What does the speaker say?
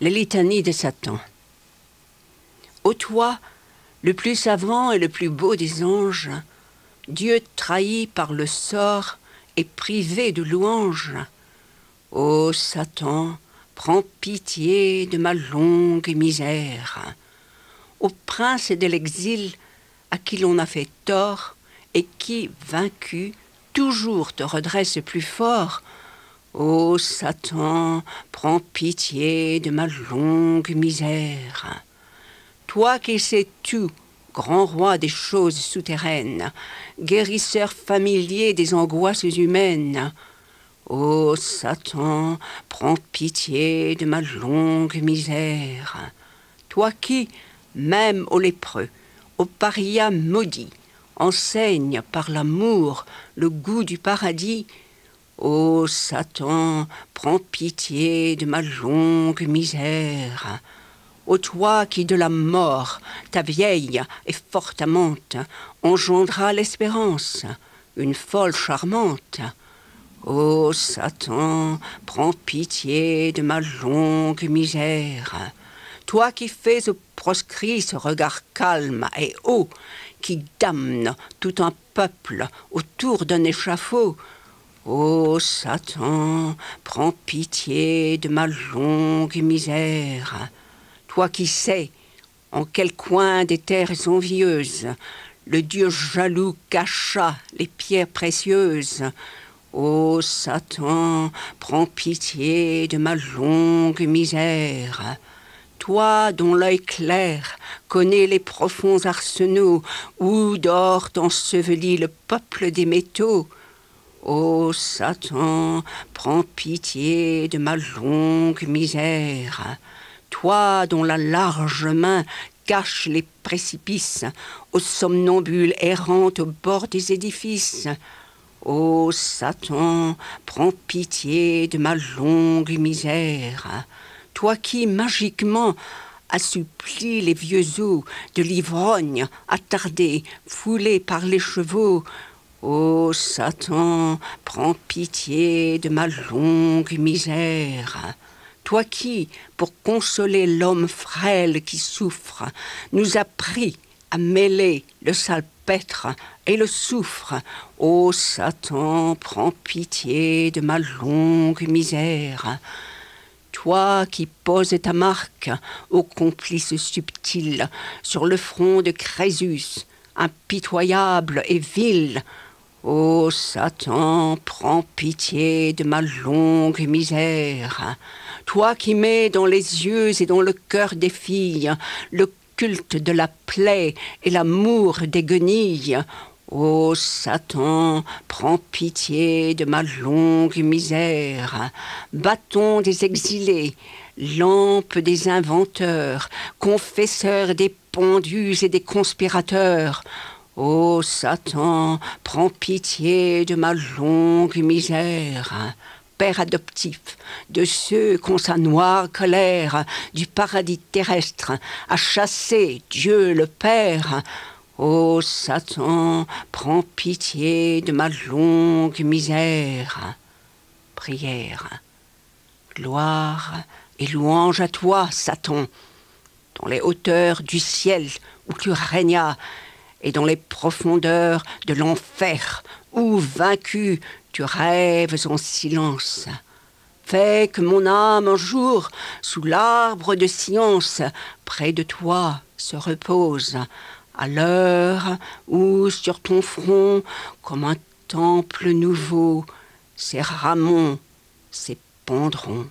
les litanies de Satan. Ô toi, le plus savant et le plus beau des anges, Dieu trahi par le sort et privé de louange. Ô Satan, prends pitié de ma longue misère. Ô prince de l'exil, à qui l'on a fait tort, et qui, vaincu, toujours te redresse plus fort, Ô Satan, prends pitié de ma longue misère. Toi qui sais tout, grand roi des choses souterraines, guérisseur familier des angoisses humaines, Ô Satan, prends pitié de ma longue misère. Toi qui, même aux lépreux, aux parias maudits, enseigne par l'amour le goût du paradis, Ô Satan, prends pitié de ma longue misère. Ô toi qui de la mort, ta vieille et forte amante, engendra l'espérance, une folle charmante. Ô Satan, prends pitié de ma longue misère. Toi qui fais au proscrit ce regard calme et haut, qui damne tout un peuple autour d'un échafaud, Ô Satan, prends pitié de ma longue misère. Toi qui sais en quel coin des terres envieuses le Dieu jaloux cacha les pierres précieuses. Ô Satan, prends pitié de ma longue misère. Toi dont l'œil clair connaît les profonds arsenaux où dort enseveli le peuple des métaux, Ô Satan, prends pitié de ma longue misère. Toi dont la large main cache les précipices, aux somnambules errant au bord des édifices. Ô Satan, prends pitié de ma longue misère. Toi qui magiquement assouplis les vieux os de l'ivrogne attardés, foulés par les chevaux, Ô Satan, prends pitié de ma longue misère. Toi qui, pour consoler l'homme frêle qui souffre, nous as pris à mêler le salpêtre et le soufre. Ô Satan, prends pitié de ma longue misère. Toi qui poses ta marque au complice subtil sur le front de Crésus, impitoyable et vil, Ô Satan, prends pitié de ma longue misère. Toi qui mets dans les yeux et dans le cœur des filles le culte de la plaie et l'amour des guenilles. Ô Satan, prends pitié de ma longue misère. Bâton des exilés, lampe des inventeurs, confesseur des pendus et des conspirateurs. Ô Satan, prends pitié de ma longue misère. Père adoptif de ceux qu'en sa noire colère du paradis terrestre a chassé Dieu le Père. Ô Satan, prends pitié de ma longue misère. Prière. Gloire et louange à toi, Satan, dans les hauteurs du ciel où tu régnas et dans les profondeurs de l'enfer, où vaincu tu rêves en silence. Fais que mon âme un jour, sous l'arbre de science, près de toi se repose, à l'heure où sur ton front, comme un temple nouveau, ses ramons s'épandront.